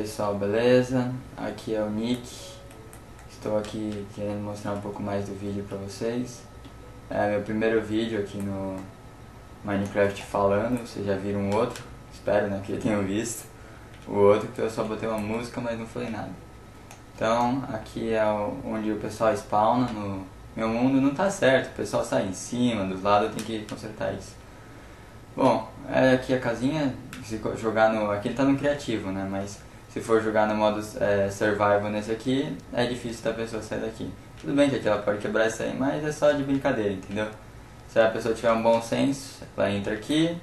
Pessoal, beleza? Aqui é o Nick. Estou aqui querendo mostrar um pouco mais do vídeo para vocês. É meu primeiro vídeo aqui no Minecraft falando. Vocês já viram um outro? Espero né, que tenham visto. O outro que eu só botei uma música, mas não falei nada. Então, aqui é onde o pessoal spawna no meu mundo. Não tá certo, o pessoal sai em cima, dos lados, eu tenho que consertar isso. Bom, é aqui a casinha, se jogar no... aqui tá no criativo, né, mas se for jogar no modo é, survival nesse aqui, é difícil da pessoa sair daqui. Tudo bem que ela pode quebrar isso aí, mas é só de brincadeira, entendeu? Se a pessoa tiver um bom senso, ela entra aqui,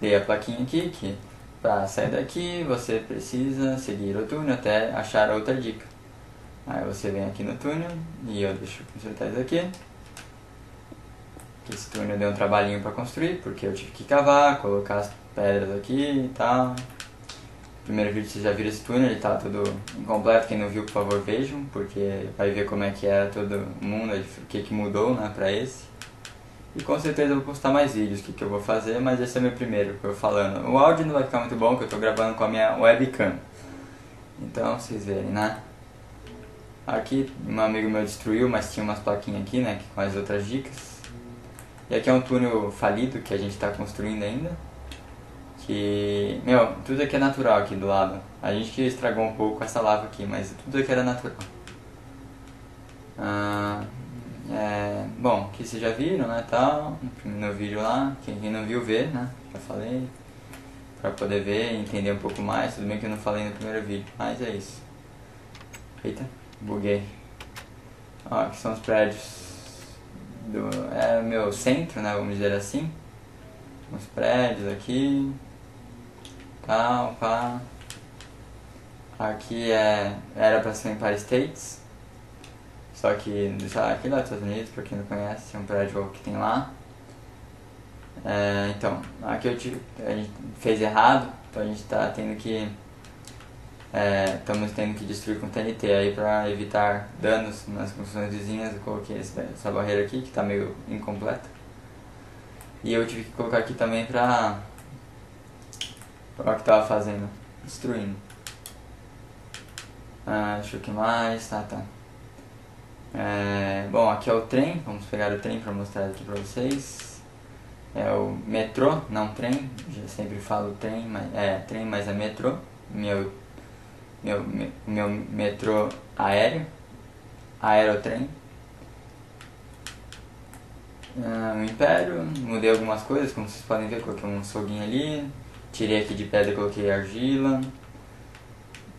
dê a plaquinha aqui, que para sair daqui você precisa seguir o túnel até achar outra dica. Aí você vem aqui no túnel, e eu deixo consertar isso aqui. Esse túnel deu um trabalhinho para construir, porque eu tive que cavar, colocar as pedras aqui e tal primeiro vídeo vocês já viram esse túnel, ele tá todo incompleto, quem não viu por favor vejam, porque vai ver como é que era todo o mundo, o que, que mudou né, pra esse. E com certeza eu vou postar mais vídeos, o que, que eu vou fazer, mas esse é meu primeiro eu falando. O áudio não vai ficar muito bom, que eu tô gravando com a minha webcam. Então, vocês verem, né? Aqui, um amigo meu destruiu, mas tinha umas plaquinhas aqui, né, com as outras dicas. E aqui é um túnel falido que a gente está construindo ainda. Que, meu, tudo aqui é natural aqui do lado. A gente que estragou um pouco essa lava aqui, mas tudo aqui era natural. Ah, é, bom, que vocês já viram, né, tal, no vídeo lá, quem, não viu, vê, né, já falei. Pra poder ver e entender um pouco mais, tudo bem que eu não falei no primeiro vídeo, mas é isso. Eita, buguei. Ó, aqui são os prédios do é, meu centro, né, vamos dizer assim. Os prédios aqui tal, pá. Aqui é, era pra ser Empire States, só que, sei aqui dos Estados Unidos, pra quem não conhece, é um prédio que tem lá. É, então, aqui eu tive, a gente fez errado, então a gente tá tendo que, é, estamos tendo que destruir com TNT aí pra evitar danos nas construções vizinhas, eu coloquei essa barreira aqui, que tá meio incompleta. E eu tive que colocar aqui também pra Olha o que tava fazendo. Destruindo. Ah, deixa eu que mais. Tá, tá. É, bom, aqui é o trem. Vamos pegar o trem para mostrar aqui para vocês. É o metrô, não trem. Já sempre falo trem, mas é trem, mas é metrô. Meu, meu, meu, meu metrô aéreo. Aerotrem. Ah, o Império, mudei algumas coisas, como vocês podem ver, coloquei um soguinho ali, Tirei aqui de pedra e coloquei argila.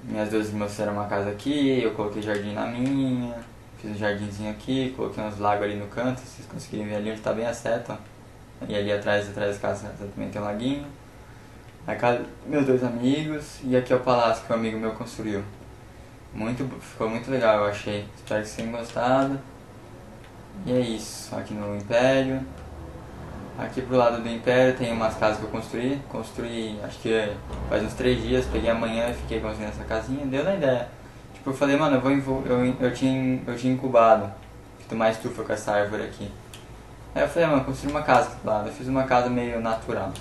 Minhas duas irmãs fizeram uma casa aqui, eu coloquei jardim na minha. Fiz um jardinzinho aqui, coloquei uns lagos ali no canto, vocês conseguirem ver ali onde tá bem a seta. E ali atrás, atrás da casa também tem um laguinho. A casa meus dois amigos e aqui é o palácio que um amigo meu construiu. Muito, ficou muito legal, eu achei. Espero que vocês tenham gostado. E é isso, aqui no Império. Aqui pro lado do Império tem umas casas que eu construí. Construí, acho que faz uns três dias, peguei amanhã e fiquei construindo essa casinha. Deu na ideia. Tipo, eu falei, mano, eu, vou eu, eu, tinha, eu tinha incubado. Fiz uma estufa com essa árvore aqui. Aí eu falei, mano, construí uma casa do lado. Eu fiz uma casa meio natural.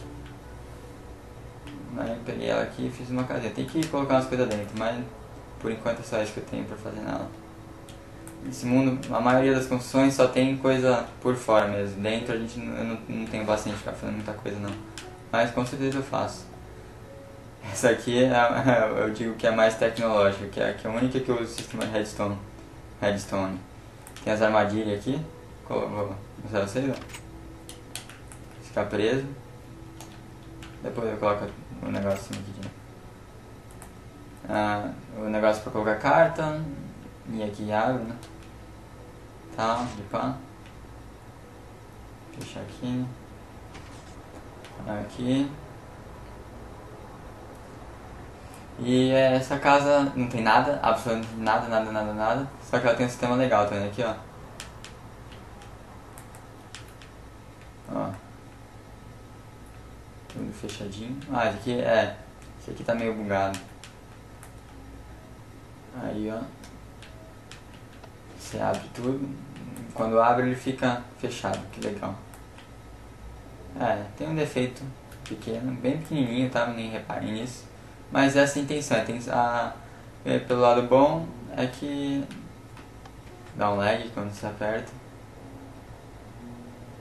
Aí peguei ela aqui e fiz uma casinha. Tem que colocar umas coisas dentro, mas por enquanto é só isso que eu tenho pra fazer nela. Esse mundo, a maioria das construções só tem coisa por fora mesmo. Dentro a gente eu não, não tenho bastante ficar fazendo muita coisa não. Mas com certeza eu faço. Essa aqui é a, eu digo que é mais tecnológica, que é, que é a única que eu uso o sistema Redstone. Redstone. Tem as armadilhas aqui. Vou mostrar vocês, ó. Ficar preso. Depois eu coloco o negocinho aqui. Ah, o negócio para colocar carta. E aqui abre, né? Tá, de pá. Fechar aqui. Aqui. E essa casa não tem nada, absolutamente nada, nada, nada, nada. Só que ela tem um sistema legal também aqui, ó. Ó. Tudo fechadinho. Ah, esse aqui é. Esse aqui tá meio bugado. Aí, ó. Você abre tudo. Quando abre ele fica fechado, que legal. É, tem um defeito pequeno, bem pequenininho, tá? Nem reparem nisso. Mas essa é a intenção, a, a, pelo lado bom é que dá um lag quando você aperta.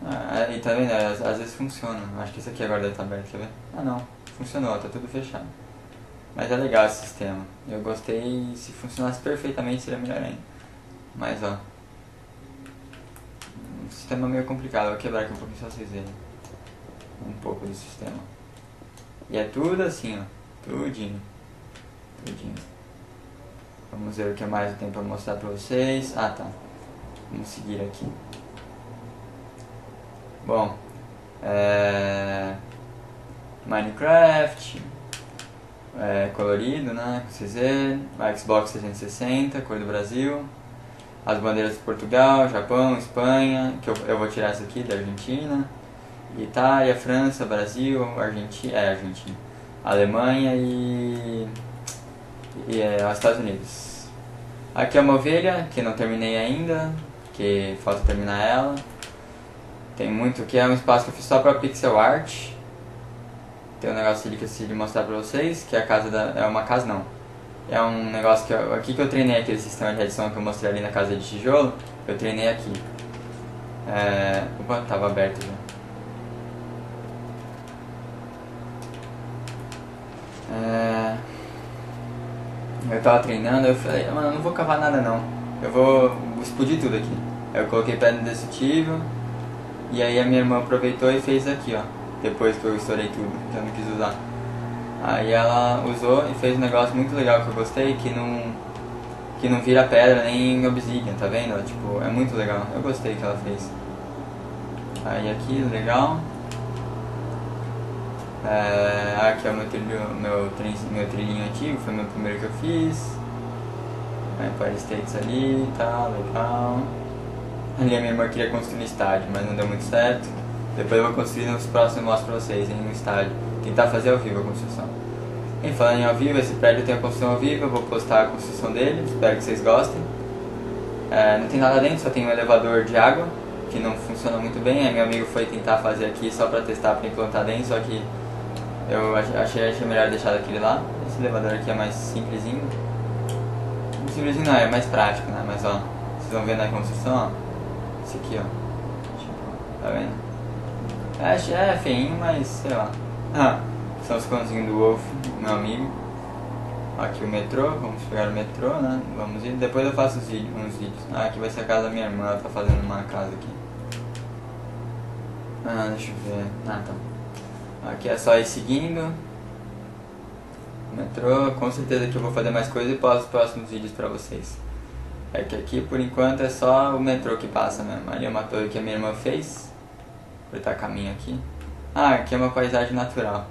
Ah, e tá vendo? Às, às, vezes funciona. Acho que esse aqui agora deve estar aberto, quer ver? Ah não, funcionou, tá tudo fechado. Mas é legal esse sistema. Eu gostei, se funcionasse perfeitamente seria melhor ainda. Mas ó. O sistema meio complicado, vou quebrar aqui um pouquinho só vocês verem. Um pouco do sistema. E é tudo assim, ó. Tudinho. Tudinho. Vamos ver o que mais eu tenho pra mostrar pra vocês. Ah tá. Vamos seguir aqui. Bom. É... Minecraft é, colorido, né? Com verem. Xbox 360, cor do Brasil. As bandeiras de Portugal, Japão, Espanha, que eu, eu vou tirar essa aqui da Argentina. Itália, França, Brasil, Argentina, é Argentina, Alemanha e, e é, Estados Unidos. Aqui é uma ovelha que não terminei ainda, que falta terminar ela. Tem muito que é um espaço que eu fiz só para pixel art tem um negócio ali que eu decidi mostrar pra vocês, que é a casa da... é uma casa não. É um negócio que eu, aqui que eu treinei aquele sistema de edição que eu mostrei ali na casa de tijolo, eu treinei aqui. É... Opa, tava aberto já. É... Eu tava treinando, eu falei, mano, eu não vou cavar nada não. Eu vou explodir tudo aqui. Eu coloquei pedra indestrutível, e aí a minha irmã aproveitou e fez aqui, ó depois que eu estourei tudo, que eu não quis usar. Aí ela usou e fez um negócio muito legal que eu gostei, que não, que não vira pedra nem obsidian, tá vendo? Tipo, é muito legal, eu gostei que ela fez. Aí aqui, legal. É, aqui é o meu, trilho, meu, meu trilhinho antigo, foi o meu primeiro que eu fiz. Empire States ali, tá, legal. Ali a minha irmã queria construir um estádio, mas não deu muito certo. Depois eu vou construir nos próximos mostro pra vocês em um estádio. Tentar fazer ao vivo a construção. E falando em ao vivo, esse prédio tem a construção ao vivo, eu vou postar a construção dele, espero que vocês gostem. É, não tem nada dentro, só tem um elevador de água, que não funciona muito bem. Aí meu amigo foi tentar fazer aqui só pra testar pra implantar dentro, só que eu achei, achei melhor deixar daquele lá. Esse elevador aqui é mais simplesinho. Simplesinho não, é mais prático, né? Mas ó, vocês vão ver na construção, ó. Esse aqui, ó. Tá vendo? É, é feinho, mas sei lá. Ah, são os cãozinhos do Wolf, meu amigo. Aqui o metrô, vamos pegar o metrô, né? Vamos ir. Depois eu faço os vídeos, uns vídeos. Ah, aqui vai ser a casa da minha irmã, ela tá fazendo uma casa aqui. Ah, deixa eu ver. Ah, tá. Aqui é só ir seguindo. Metrô, com certeza que eu vou fazer mais coisas e posto os próximos vídeos pra vocês. É que aqui por enquanto é só o metrô que passa mesmo. Ali é uma torre que a minha irmã fez cortar caminho aqui. Ah, aqui é uma paisagem natural,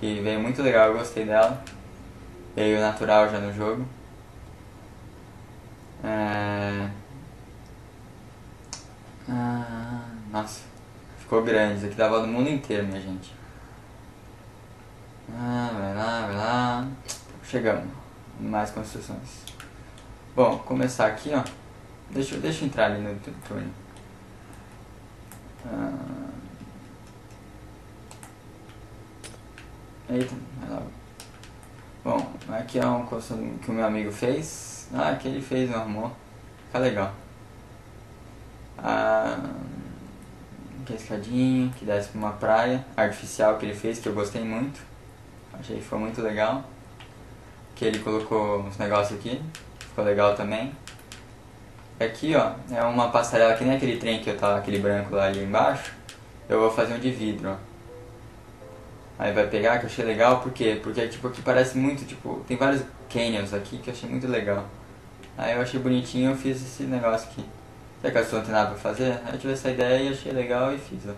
que veio muito legal, eu gostei dela. Veio natural já no jogo. É... Ah, nossa, ficou grande, isso aqui dava no mundo inteiro, minha gente. Ah, vai lá, vai lá. Chegamos. Mais construções. Bom, começar aqui, ó. Deixa, deixa eu entrar ali no túnel. Ah, Eita, vai logo. Bom, aqui é um costume que o meu amigo fez. Ah, que ele fez, arrumou. Fica legal. Ah, aqui a escadinha que desce pra uma praia artificial que ele fez, que eu gostei muito. Achei que foi muito legal. Que ele colocou uns negócios aqui. Ficou legal também. Aqui, ó, é uma passarela que nem aquele trem que eu tava, aquele branco lá ali embaixo. Eu vou fazer um de vidro, ó. Aí vai pegar, que eu achei legal, por quê? Porque tipo, aqui parece muito, tipo, tem vários canyons aqui que eu achei muito legal. Aí eu achei bonitinho eu fiz esse negócio aqui. Será que a sua não tem nada pra fazer? Aí eu tive essa ideia e achei legal e fiz, ó.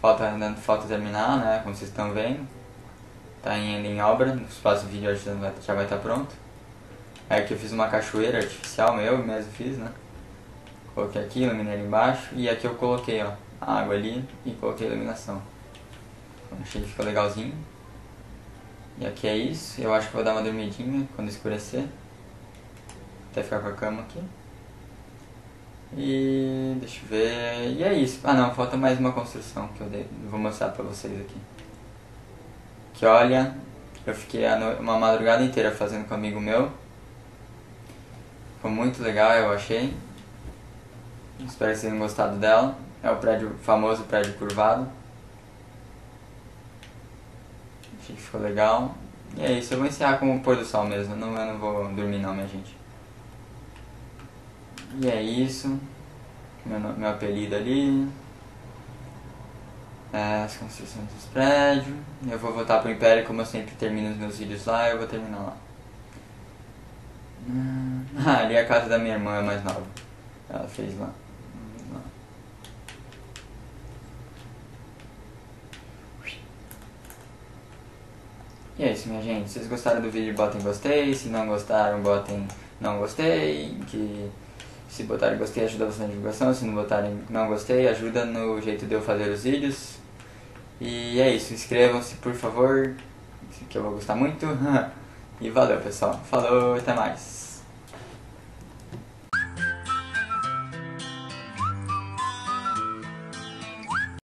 Falta, ainda falta terminar, né, como vocês estão vendo. Tá ainda em obra, nos próximos vai, já vai estar tá pronto. Aí aqui eu fiz uma cachoeira artificial, meu mesmo fiz, né. Coloquei aqui, iluminei ali embaixo e aqui eu coloquei, ó, a água ali e coloquei a iluminação. Achei que ficou legalzinho. E aqui é isso. Eu acho que vou dar uma dormidinha quando escurecer. Até ficar com a cama aqui. E deixa eu ver. E é isso. Ah não, falta mais uma construção que eu vou mostrar pra vocês aqui. Que olha, Eu fiquei uma madrugada inteira fazendo com um amigo meu. Foi muito legal, eu achei. Espero que vocês tenham gostado dela. É o prédio famoso prédio curvado. Achei que ficou legal. E é isso, eu vou encerrar com o pôr do sol mesmo. Não, eu não vou dormir não, minha gente. E é isso. Meu, meu apelido ali. É, as construções dos prédios. Eu vou voltar pro Império, como eu sempre termino os meus vídeos lá, eu vou terminar lá. Ah, ali é a casa da minha irmã mais nova. Ela fez lá. E é isso, minha gente. Se vocês gostaram do vídeo, botem gostei. Se não gostaram, botem não gostei. Que se botarem gostei, ajuda bastante na divulgação. Se não botarem não gostei, ajuda no jeito de eu fazer os vídeos. E é isso. Inscrevam-se, por favor. Que eu vou gostar muito. e valeu, pessoal. Falou, até mais.